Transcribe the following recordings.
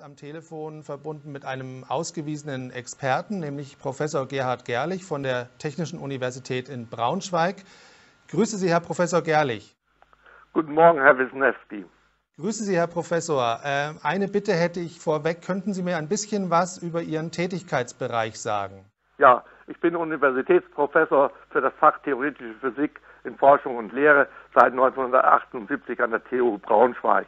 am Telefon verbunden mit einem ausgewiesenen Experten, nämlich Professor Gerhard Gerlich von der Technischen Universität in Braunschweig. Grüße Sie, Herr Professor Gerlich. Guten Morgen, Herr Wisniewski. Grüße Sie, Herr Professor. Äh, eine Bitte hätte ich vorweg. Könnten Sie mir ein bisschen was über Ihren Tätigkeitsbereich sagen? Ja, ich bin Universitätsprofessor für das Fach Theoretische Physik in Forschung und Lehre seit 1978 an der TU Braunschweig.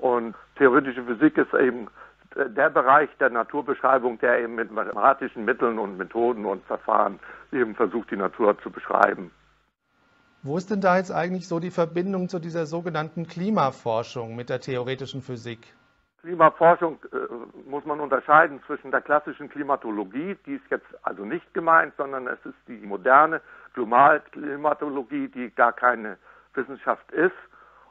Und theoretische Physik ist eben der Bereich der Naturbeschreibung, der eben mit mathematischen Mitteln und Methoden und Verfahren eben versucht, die Natur zu beschreiben. Wo ist denn da jetzt eigentlich so die Verbindung zu dieser sogenannten Klimaforschung mit der theoretischen Physik? Klimaforschung äh, muss man unterscheiden zwischen der klassischen Klimatologie, die ist jetzt also nicht gemeint, sondern es ist die moderne Globalklimatologie, die gar keine Wissenschaft ist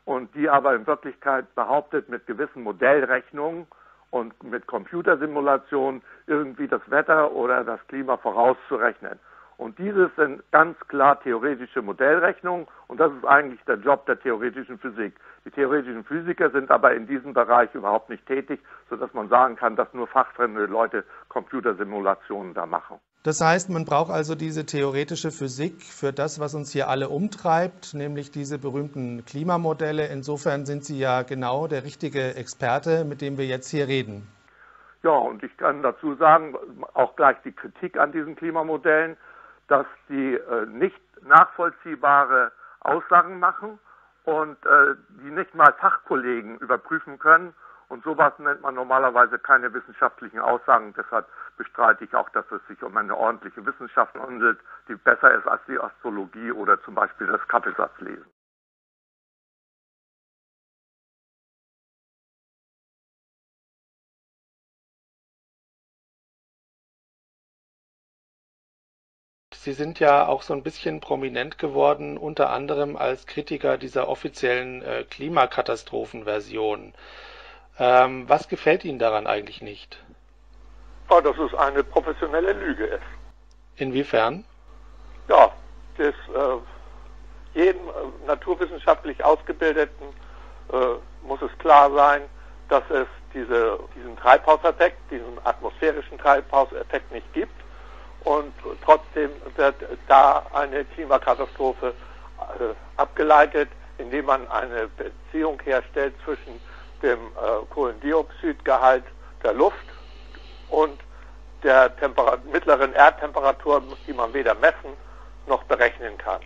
und die aber in Wirklichkeit behauptet, mit gewissen Modellrechnungen und mit Computersimulationen irgendwie das Wetter oder das Klima vorauszurechnen. Und dieses sind ganz klar theoretische Modellrechnungen und das ist eigentlich der Job der theoretischen Physik. Die theoretischen Physiker sind aber in diesem Bereich überhaupt nicht tätig, sodass man sagen kann, dass nur fachfremde Leute Computersimulationen da machen. Das heißt, man braucht also diese theoretische Physik für das, was uns hier alle umtreibt, nämlich diese berühmten Klimamodelle. Insofern sind Sie ja genau der richtige Experte, mit dem wir jetzt hier reden. Ja, und ich kann dazu sagen, auch gleich die Kritik an diesen Klimamodellen, dass die äh, nicht nachvollziehbare Aussagen machen und äh, die nicht mal Fachkollegen überprüfen können und sowas nennt man normalerweise keine wissenschaftlichen Aussagen. Deshalb bestreite ich auch, dass es sich um eine ordentliche Wissenschaft handelt, die besser ist als die Astrologie oder zum Beispiel das Kaffeesatzlesen. Sie sind ja auch so ein bisschen prominent geworden, unter anderem als Kritiker dieser offiziellen äh, Klimakatastrophenversion. Ähm, was gefällt Ihnen daran eigentlich nicht? Ja, dass es eine professionelle Lüge ist. Inwiefern? Ja, das äh, jedem äh, naturwissenschaftlich Ausgebildeten äh, muss es klar sein, dass es diese, diesen Treibhauseffekt, diesen atmosphärischen Treibhauseffekt nicht gibt und trotzdem wird da eine Klimakatastrophe äh, abgeleitet, indem man eine Beziehung herstellt zwischen dem äh, Kohlendioxidgehalt der Luft und der Temper mittleren Erdtemperatur, die man weder messen noch berechnen kann.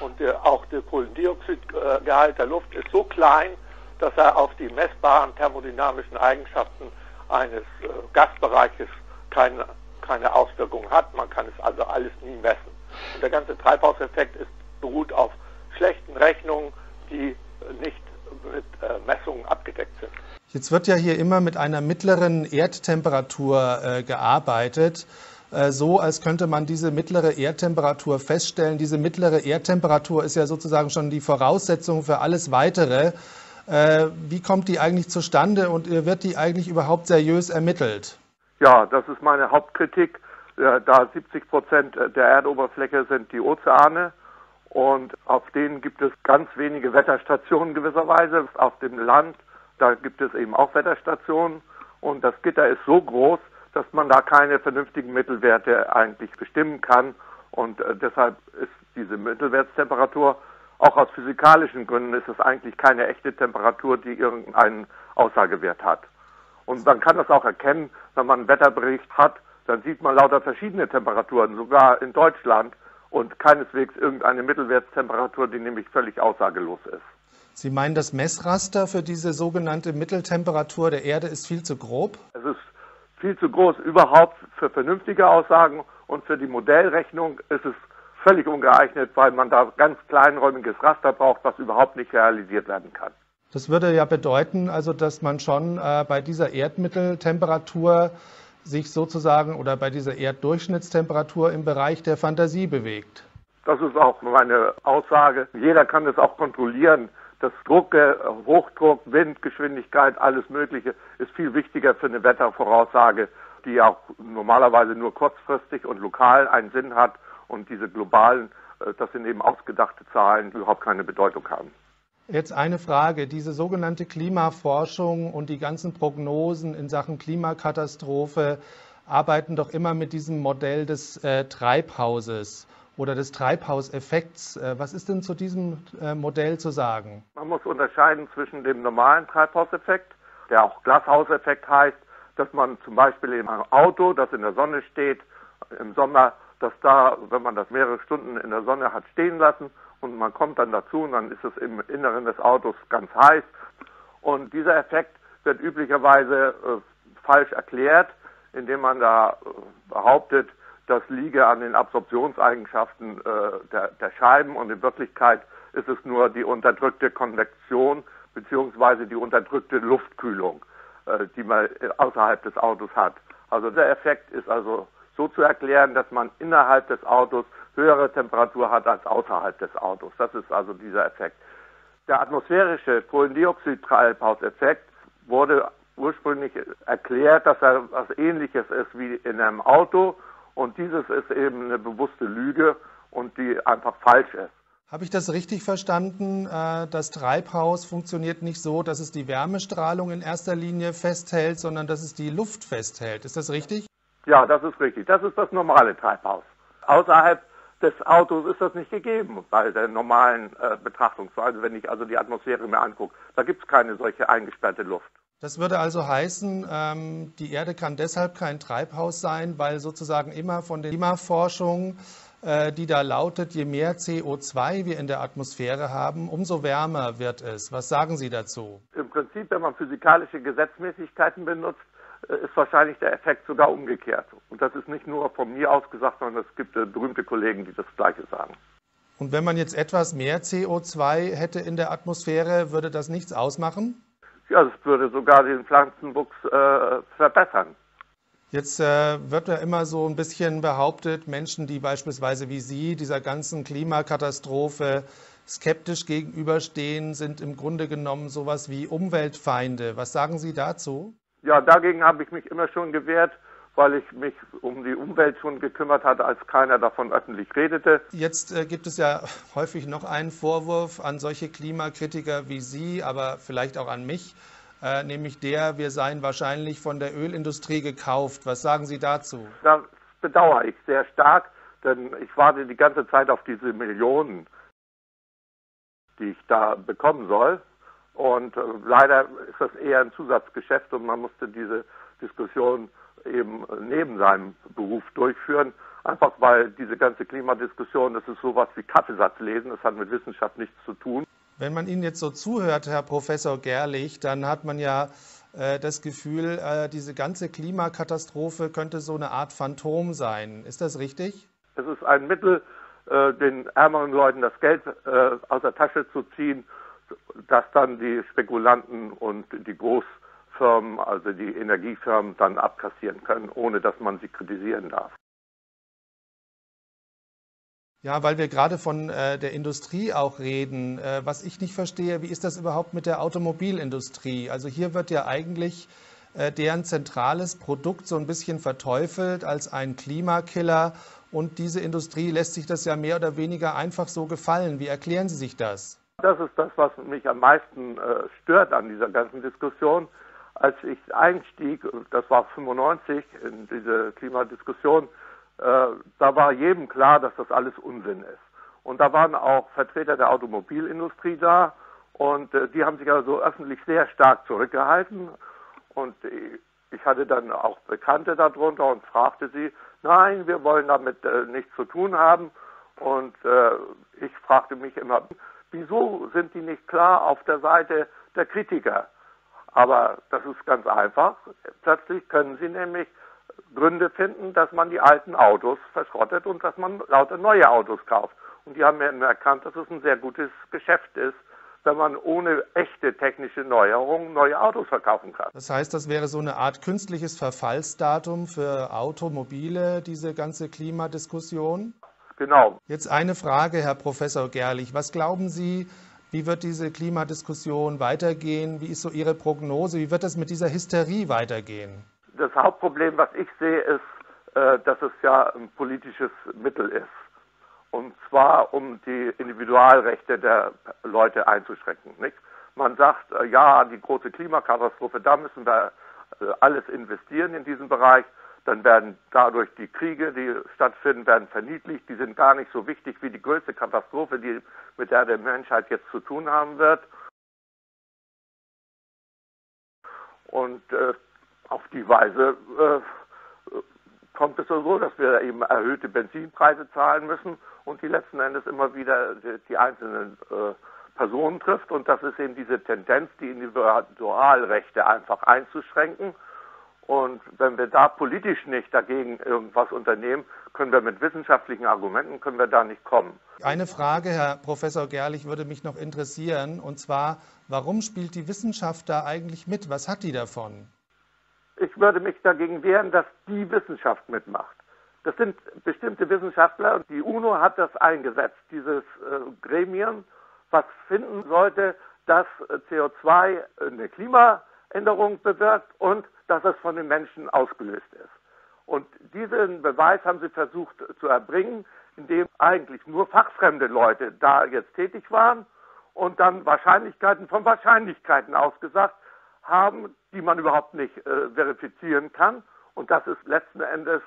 Und der, auch der Kohlendioxidgehalt der Luft ist so klein, dass er auf die messbaren thermodynamischen Eigenschaften eines äh, Gasbereiches keine, keine Auswirkung hat. Man kann es also alles nie messen. Und der ganze Treibhauseffekt ist, beruht auf schlechten Rechnungen, die nicht mit äh, Messungen abgedeckt sind. Jetzt wird ja hier immer mit einer mittleren Erdtemperatur äh, gearbeitet, äh, so als könnte man diese mittlere Erdtemperatur feststellen. Diese mittlere Erdtemperatur ist ja sozusagen schon die Voraussetzung für alles Weitere. Äh, wie kommt die eigentlich zustande und äh, wird die eigentlich überhaupt seriös ermittelt? Ja, das ist meine Hauptkritik. Da 70 Prozent der Erdoberfläche sind die Ozeane und auf denen gibt es ganz wenige Wetterstationen gewisserweise. Auf dem Land, da gibt es eben auch Wetterstationen. Und das Gitter ist so groß, dass man da keine vernünftigen Mittelwerte eigentlich bestimmen kann. Und äh, deshalb ist diese Mittelwertstemperatur auch aus physikalischen Gründen ist es eigentlich keine echte Temperatur, die irgendeinen Aussagewert hat. Und man kann das auch erkennen, wenn man einen Wetterbericht hat, dann sieht man lauter verschiedene Temperaturen, sogar in Deutschland und keineswegs irgendeine Mittelwertstemperatur, die nämlich völlig aussagelos ist. Sie meinen, das Messraster für diese sogenannte Mitteltemperatur der Erde ist viel zu grob? Es ist viel zu groß überhaupt für vernünftige Aussagen und für die Modellrechnung ist es völlig ungeeignet, weil man da ganz kleinräumiges Raster braucht, was überhaupt nicht realisiert werden kann. Das würde ja bedeuten, also dass man schon äh, bei dieser Erdmitteltemperatur sich sozusagen oder bei dieser Erddurchschnittstemperatur im Bereich der Fantasie bewegt. Das ist auch meine Aussage. Jeder kann das auch kontrollieren. Das Druck, Hochdruck, Windgeschwindigkeit, alles Mögliche ist viel wichtiger für eine Wettervoraussage, die auch normalerweise nur kurzfristig und lokal einen Sinn hat und diese globalen, äh, das sind eben ausgedachte Zahlen, überhaupt keine Bedeutung haben. Jetzt eine Frage. Diese sogenannte Klimaforschung und die ganzen Prognosen in Sachen Klimakatastrophe arbeiten doch immer mit diesem Modell des äh, Treibhauses oder des Treibhauseffekts. Äh, was ist denn zu diesem äh, Modell zu sagen? Man muss unterscheiden zwischen dem normalen Treibhauseffekt, der auch Glashauseffekt heißt, dass man zum Beispiel in einem Auto, das in der Sonne steht, im Sommer, dass da, wenn man das mehrere Stunden in der Sonne hat stehen lassen und man kommt dann dazu und dann ist es im Inneren des Autos ganz heiß. Und dieser Effekt wird üblicherweise äh, falsch erklärt, indem man da äh, behauptet, das liege an den Absorptionseigenschaften äh, der, der, Scheiben und in Wirklichkeit ist es nur die unterdrückte Konvektion beziehungsweise die unterdrückte Luftkühlung, äh, die man außerhalb des Autos hat. Also der Effekt ist also so zu erklären, dass man innerhalb des Autos höhere Temperatur hat als außerhalb des Autos. Das ist also dieser Effekt. Der atmosphärische Kohlendioxid-Treibhauseffekt wurde ursprünglich erklärt, dass er was ähnliches ist wie in einem Auto und dieses ist eben eine bewusste Lüge und die einfach falsch ist. Habe ich das richtig verstanden? Äh, das Treibhaus funktioniert nicht so, dass es die Wärmestrahlung in erster Linie festhält, sondern dass es die Luft festhält. Ist das richtig? Ja, das ist richtig. Das ist das normale Treibhaus. Außerhalb des Autos ist das nicht gegeben bei der normalen äh, Betrachtungsweise, wenn ich also die Atmosphäre mir angucke. Da gibt es keine solche eingesperrte Luft. Das würde also heißen, ähm, die Erde kann deshalb kein Treibhaus sein, weil sozusagen immer von der Klimaforschung, äh, die da lautet, je mehr CO2 wir in der Atmosphäre haben, umso wärmer wird es. Was sagen Sie dazu? Im Prinzip, wenn man physikalische Gesetzmäßigkeiten benutzt, ist wahrscheinlich der Effekt sogar umgekehrt. Und das ist nicht nur von mir aus gesagt, sondern es gibt äh, berühmte Kollegen, die das Gleiche sagen. Und wenn man jetzt etwas mehr CO2 hätte in der Atmosphäre, würde das nichts ausmachen? Ja, das würde sogar den Pflanzenwuchs äh, verbessern. Jetzt äh, wird ja immer so ein bisschen behauptet, Menschen, die beispielsweise wie Sie dieser ganzen Klimakatastrophe skeptisch gegenüberstehen, sind im Grunde genommen sowas wie Umweltfeinde. Was sagen Sie dazu? Ja, dagegen habe ich mich immer schon gewehrt weil ich mich um die Umwelt schon gekümmert hatte, als keiner davon öffentlich redete. Jetzt äh, gibt es ja häufig noch einen Vorwurf an solche Klimakritiker wie Sie, aber vielleicht auch an mich, äh, nämlich der, wir seien wahrscheinlich von der Ölindustrie gekauft. Was sagen Sie dazu? Das bedauere ich sehr stark, denn ich warte die ganze Zeit auf diese Millionen, die ich da bekommen soll. Und äh, leider ist das eher ein Zusatzgeschäft und man musste diese Diskussion eben neben seinem Beruf durchführen. Einfach weil diese ganze Klimadiskussion, das ist sowas wie Kaffeesatz lesen, das hat mit Wissenschaft nichts zu tun. Wenn man Ihnen jetzt so zuhört, Herr Professor Gerlich, dann hat man ja äh, das Gefühl, äh, diese ganze Klimakatastrophe könnte so eine Art Phantom sein. Ist das richtig? Es ist ein Mittel, äh, den ärmeren Leuten das Geld äh, aus der Tasche zu ziehen, das dann die Spekulanten und die Groß Firmen, also die Energiefirmen, dann abkassieren können, ohne dass man sie kritisieren darf. Ja, weil wir gerade von äh, der Industrie auch reden. Äh, was ich nicht verstehe, wie ist das überhaupt mit der Automobilindustrie? Also hier wird ja eigentlich äh, deren zentrales Produkt so ein bisschen verteufelt als ein Klimakiller. Und diese Industrie lässt sich das ja mehr oder weniger einfach so gefallen. Wie erklären Sie sich das? Das ist das, was mich am meisten äh, stört an dieser ganzen Diskussion als ich einstieg, das war 95 in diese Klimadiskussion, äh, da war jedem klar, dass das alles Unsinn ist. Und da waren auch Vertreter der Automobilindustrie da und äh, die haben sich also öffentlich sehr stark zurückgehalten. Und ich hatte dann auch Bekannte darunter und fragte sie, nein, wir wollen damit äh, nichts zu tun haben. Und äh, ich fragte mich immer, wieso sind die nicht klar auf der Seite der Kritiker? Aber das ist ganz einfach. Plötzlich können Sie nämlich Gründe finden, dass man die alten Autos verschrottet und dass man lauter neue Autos kauft. Und die haben erkannt, dass es ein sehr gutes Geschäft ist, wenn man ohne echte technische Neuerungen neue Autos verkaufen kann. Das heißt, das wäre so eine Art künstliches Verfallsdatum für Automobile, diese ganze Klimadiskussion? Genau. Jetzt eine Frage, Herr Professor Gerlich. Was glauben Sie, wie wird diese Klimadiskussion weitergehen? Wie ist so Ihre Prognose? Wie wird es mit dieser Hysterie weitergehen? Das Hauptproblem, was ich sehe, ist, äh, dass es ja ein politisches Mittel ist. Und zwar, um die Individualrechte der Leute einzuschränken. Nicht? Man sagt, äh, ja, die große Klimakatastrophe, da müssen wir äh, alles investieren in diesen Bereich. Dann werden dadurch die Kriege, die stattfinden, werden verniedlicht. Die sind gar nicht so wichtig wie die größte Katastrophe, die, mit der der Menschheit jetzt zu tun haben wird. Und äh, auf die Weise äh, kommt es so, dass wir eben erhöhte Benzinpreise zahlen müssen und die letzten Endes immer wieder die, die einzelnen äh, Personen trifft. Und das ist eben diese Tendenz, die Individualrechte einfach einzuschränken. Und wenn wir da politisch nicht dagegen irgendwas unternehmen, können wir mit wissenschaftlichen Argumenten können wir da nicht kommen. Eine Frage, Herr Professor Gerlich, würde mich noch interessieren, und zwar, warum spielt die Wissenschaft da eigentlich mit? Was hat die davon? Ich würde mich dagegen wehren, dass die Wissenschaft mitmacht. Das sind bestimmte Wissenschaftler und die UNO hat das eingesetzt, dieses äh, Gremium, was finden sollte, dass CO2 eine Klimaänderung bewirkt und dass es von den Menschen ausgelöst ist. Und diesen Beweis haben sie versucht zu erbringen, indem eigentlich nur fachfremde Leute da jetzt tätig waren und dann Wahrscheinlichkeiten von Wahrscheinlichkeiten ausgesagt haben, die man überhaupt nicht äh, verifizieren kann. Und das ist letzten Endes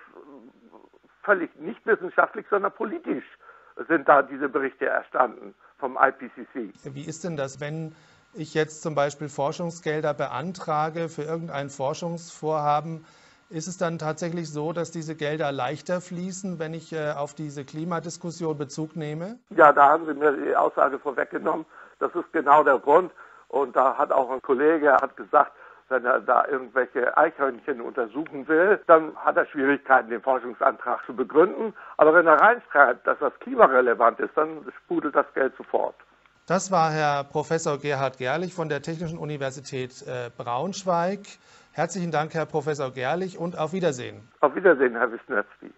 völlig nicht wissenschaftlich, sondern politisch sind da diese Berichte erstanden vom IPCC. Wie ist denn das, wenn ich jetzt zum Beispiel Forschungsgelder beantrage für irgendein Forschungsvorhaben? Ist es dann tatsächlich so, dass diese Gelder leichter fließen, wenn ich äh, auf diese Klimadiskussion Bezug nehme? Ja, da haben Sie mir die Aussage vorweggenommen. Das ist genau der Grund. Und da hat auch ein Kollege hat gesagt, wenn er da irgendwelche Eichhörnchen untersuchen will, dann hat er Schwierigkeiten, den Forschungsantrag zu begründen. Aber wenn er reinschreibt, dass das klimarelevant ist, dann sprudelt das Geld sofort. Das war Herr Professor Gerhard Gerlich von der Technischen Universität äh, Braunschweig. Herzlichen Dank, Herr Professor Gerlich, und auf Wiedersehen. Auf Wiedersehen, Herr Wisniewski.